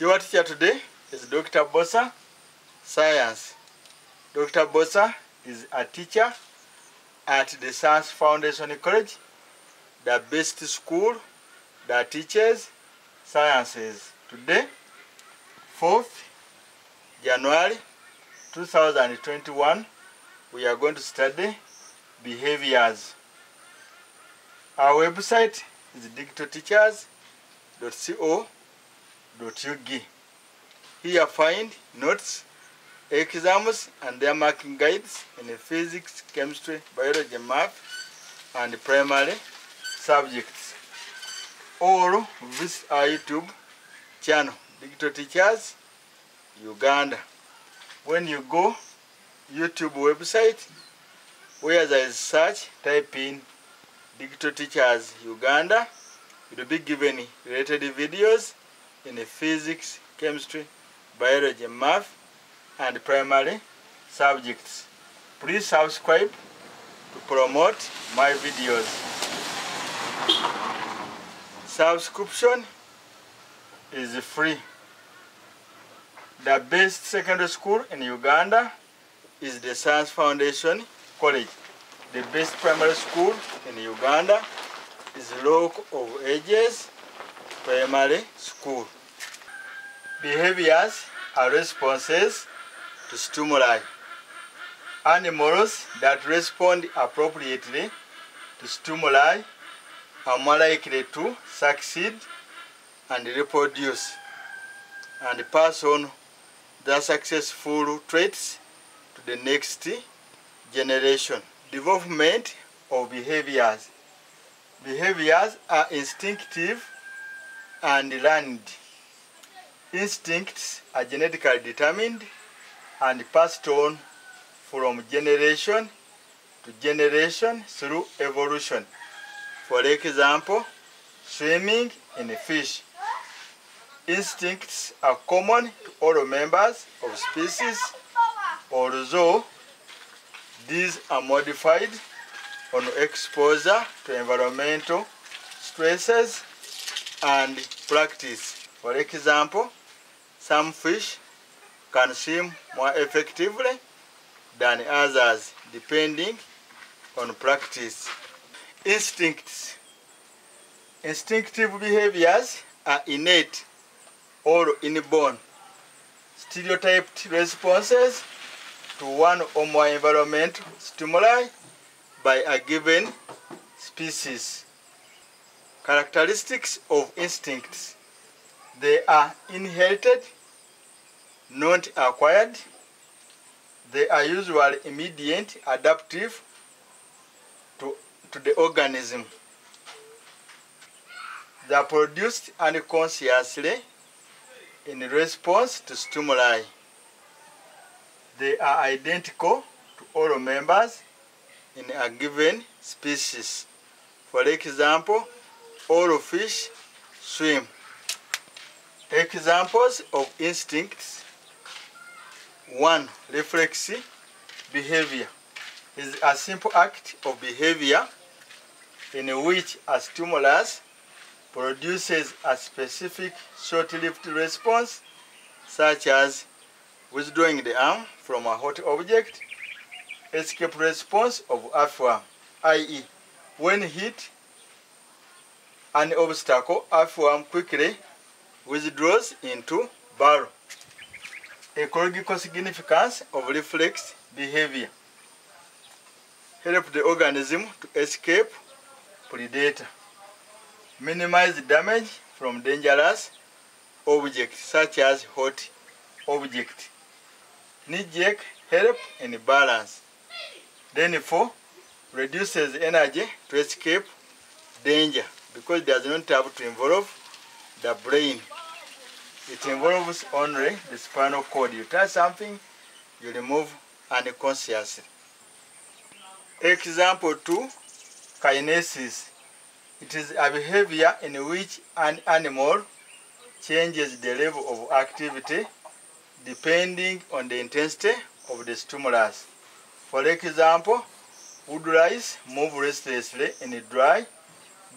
Your teacher today is Dr. Bbosa, Science. Dr. Bbosa is a teacher at the Science Foundation College, the best school that teaches sciences. Today, 4th January 2021, we are going to study behaviors. Our website is digitalteachers.co.ug. Here find notes, exams and their marking guides in physics, chemistry, biology, math and primary subjects. Or visit our YouTube channel, Digital Teachers Uganda. When you go YouTube website, where there is search, type in Digital Teachers Uganda. You will be given related videos in physics, chemistry, biology, math, and primary subjects. Please subscribe to promote my videos. Subscription is free. The best secondary school in Uganda is the Science Foundation College. The best primary school in Uganda is Rock of Ages Primary School. Behaviors are responses to stimuli. Animals that respond appropriately to stimuli are more likely to succeed and reproduce and pass on their successful traits to the next generation. Development of behaviors. Behaviors are instinctive and learned. Instincts are genetically determined and passed on from generation to generation through evolution. For example, swimming in a fish. Instincts are common to all members of species, although these are modified on exposure to environmental stresses and practice. For example, some fish can swim more effectively than others depending on practice. Instincts. Instinctive behaviors are innate or inborn. Stereotyped responses to one or more environmental stimuli by a given species. Characteristics of instincts. They are inherited, not acquired. They are usually immediate, adaptive to, to the organism. They are produced unconsciously in response to stimuli. They are identical to all members in a given species. For example, all fish swim. Examples of instincts. One, reflex behavior is a simple act of behavior in which a stimulus produces a specific short-lived response such as withdrawing the arm from a hot object, escape response of earthworm, i.e. when hit an obstacle, earthworm quickly withdraws into burrow. Ecological significance of reflex behavior. Help the organism to escape predator. Minimize damage from dangerous objects such as hot object. Knee-jerk help in balance. Then four, reduces energy to escape danger because it does not have to involve the brain. It involves only the spinal cord. You touch something, you remove unconsciously. Example two, kinesis. It is a behavior in which an animal changes the level of activity depending on the intensity of the stimulus. For example, woodlice move restlessly in a dry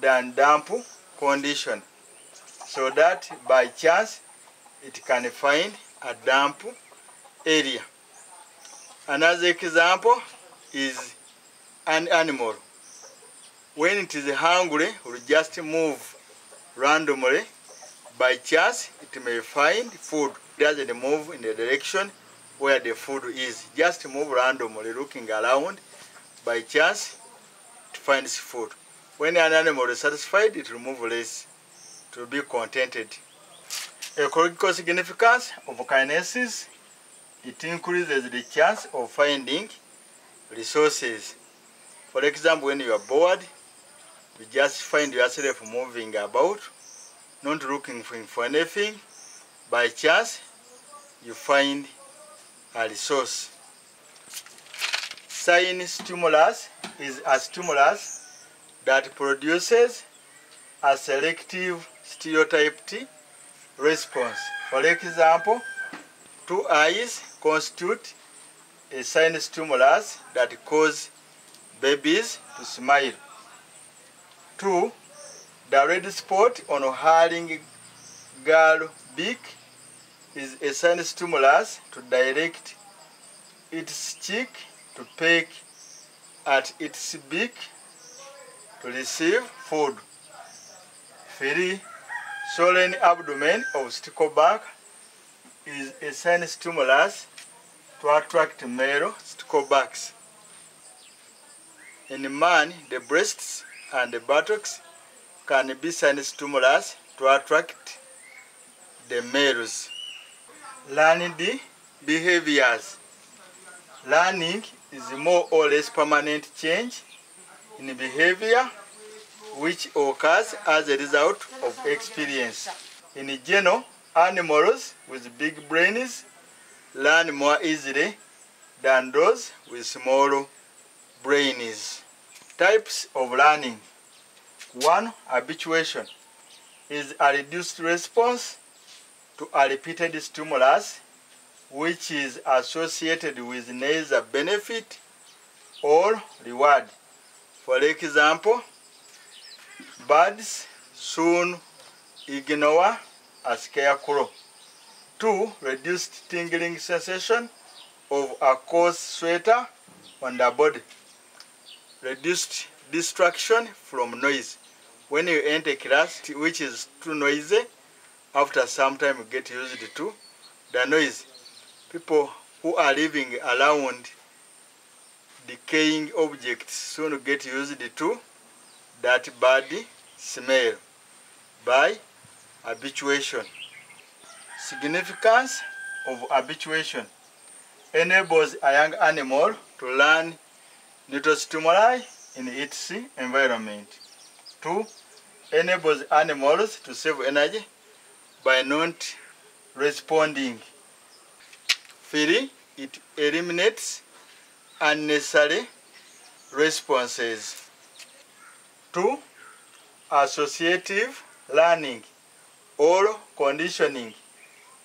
than damp condition, so that by chance it can find a damp area. Another example is an animal. When it is hungry, it will just move randomly. By chance, it may find food. It doesn't move in the direction where the food is. Just move randomly, looking around. By chance, it finds food. When an animal is satisfied, it move less to be contented. Ecological significance of kinesis, it increases the chance of finding resources. For example, when you are bored, you just find yourself moving about, not looking for anything. By chance, you find a resource. Sign stimulus is a stimulus that produces a selective stereotyped response. For example, two eyes constitute a sign stimulus that cause babies to smile. Two, the red spot on a herring gull beak is a sign stimulus to direct its cheek to peck at its beak to receive food. Three, swollen abdomen of stickleback is a sign stimulus to attract male sticklebacks. In man, the breasts and the buttocks can be sign stimulus to attract the males. Learning the behaviors. Learning is more or less permanent change in behavior which occurs as a result of experience. In general, animals with big brains learn more easily than those with small brains. Types of learning. One, habituation is a reduced response to a repeated stimulus which is associated with neither benefit or reward. For example, birds soon ignore a scarecrow. Two, reduced tingling sensation of a coarse sweater on the body. Reduced distraction from noise. When you enter class which is too noisy, after some time you get used to the noise. People who are living around decaying objects soon get used to that bad smell by habituation. Significance of habituation enables a young animal to learn neutral stimuli in its environment. Two, enables animals to save energy by not responding. Three, it eliminates unnecessary responses. Two, associative learning or conditioning.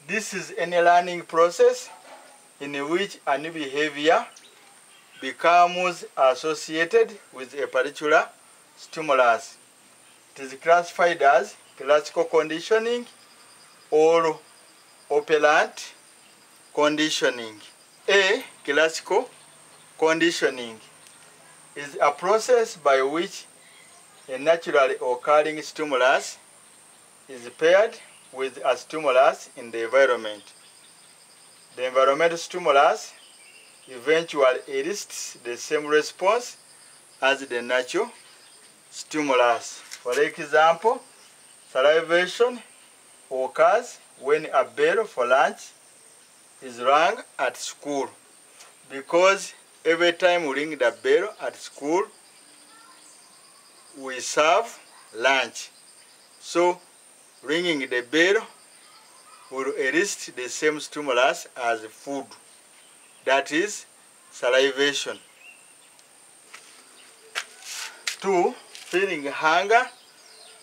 This is any learning process in which a new behavior becomes associated with a particular stimulus. It is classified as classical conditioning or operant conditioning. A classical conditioning is a process by which a naturally occurring stimulus is paired with a stimulus in the environment. The environmental stimulus eventually elicits the same response as the natural stimulus. For example, salivation occurs when a bell for lunch is rung at school because every time we ring the bell at school we serve lunch. So ringing the bell will elicit the same stimulus as food. That is salivation. Two feeling hunger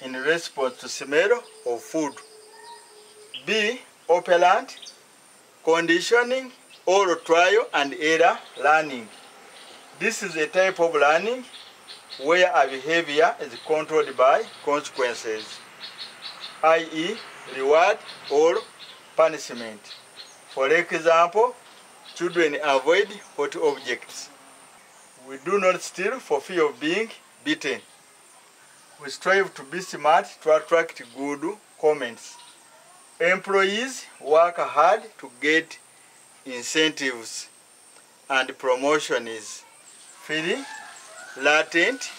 in response to smell of food. B operant conditioning or trial and error learning. This is a type of learning where a behavior is controlled by consequences, i.e. reward or punishment. For example, children avoid hot objects. We do not steal for fear of being beaten. We strive to be smart to attract good comments. Employees work hard to get incentives and promotion is Three, latent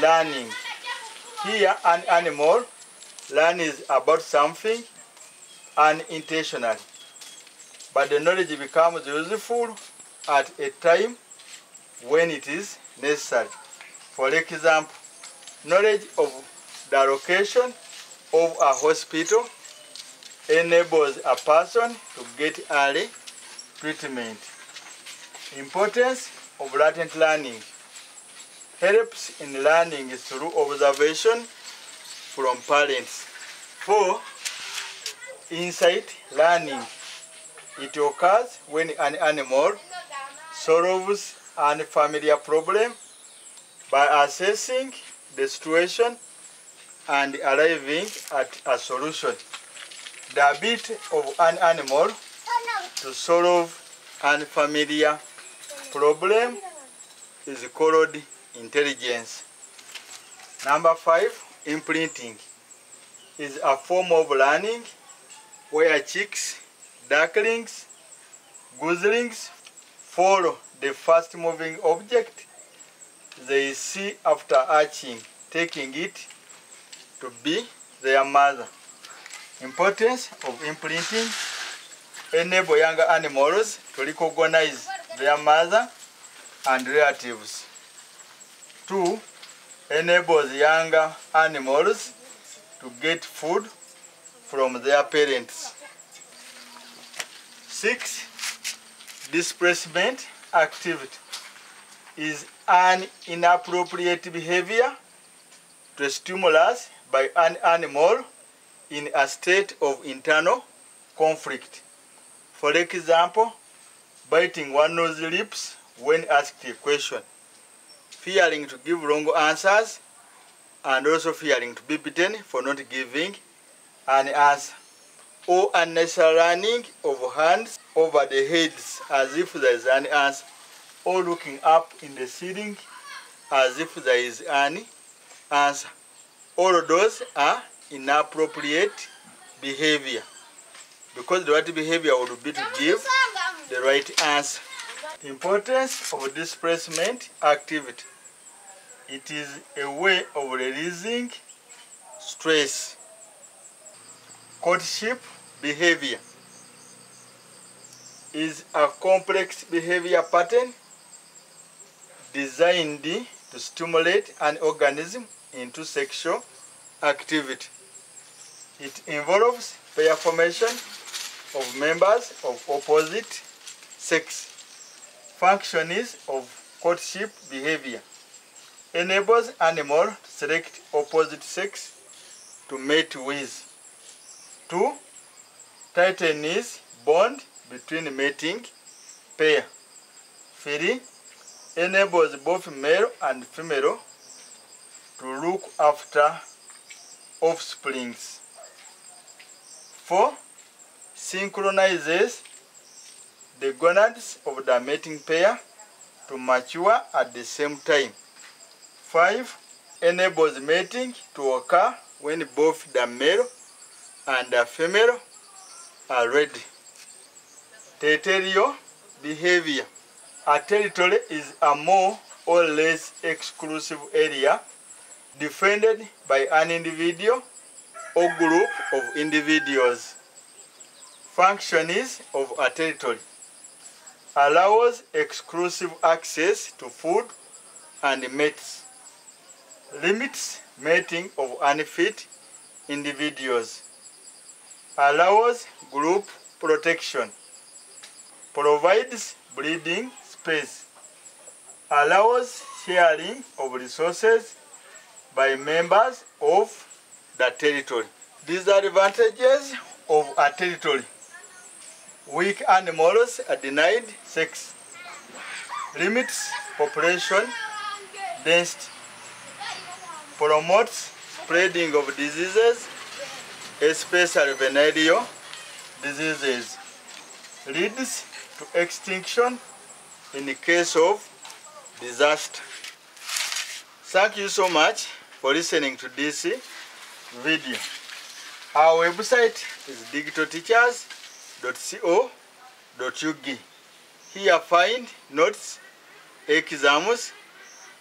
learning. Here, an animal learns about something unintentionally, but the knowledge becomes useful at a time when it is necessary. For example, knowledge of the location of a hospital enables a person to get early treatment. Importance of latent learning helps in learning through observation from parents. Four, insight learning. It occurs when an animal solves an familiar problem by assessing the situation and arriving at a solution. The habit of an animal to solve unfamiliar problem is called intelligence. Number five, imprinting is a form of learning where chicks, ducklings, goslings follow the fast moving object they see after hatching, taking it to be their mother. Importance of imprinting enable younger animals to recognize their mother and relatives. Two, enables younger animals to get food from their parents. Six, displacement activity is an inappropriate behavior to stimulus by an animal in a state of internal conflict. For example, biting one's lips when asked a question, fearing to give wrong answers, and also fearing to be beaten for not giving an answer, or unnecessary running of hands over the heads as if there is an answer, or looking up in the ceiling as if there is an answer. All those are inappropriate behavior because the right behavior would be to give the right answer. Importance of displacement activity. It is a way of releasing stress. Courtship behavior is a complex behavior pattern designed to stimulate an organism into sexual activity. It involves pair formation of members of opposite sex. Function is of courtship behavior enables animal to select opposite sex to mate with. Two, tightens bond between mating pair. Three, enables both male and female to look after offsprings. Four, synchronizes the gonads of the mating pair to mature at the same time. Five, enables mating to occur when both the male and the female are ready. Territorial behavior. A territory is a more or less exclusive area defended by an individual or group of individuals. Functions of a territory allows exclusive access to food and mates, limits mating of unfit individuals, allows group protection, provides breeding space, allows sharing of resources by members of the territory. These are advantages of a territory. Weak animals are denied sex. Limits population density. Promotes spreading of diseases, especially venereal diseases leads to extinction in the case of disaster. Thank you so much for listening to this video. Our website is digitalteachers.co.ug. Here find notes, exams,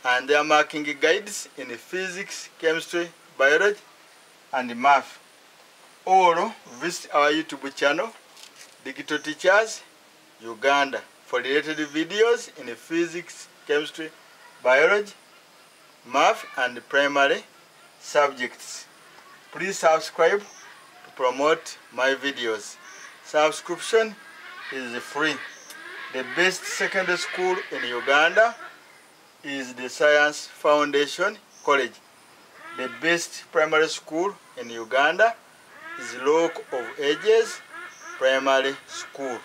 and their marking guides in physics, chemistry, biology, and math. Or visit our YouTube channel, Digital Teachers Uganda, for related videos in physics, chemistry, biology, math, and primary subjects. Please subscribe to promote my videos. Subscription is free. The best secondary school in Uganda is the Science Foundation College. The best primary school in Uganda is Rock of Ages Primary School.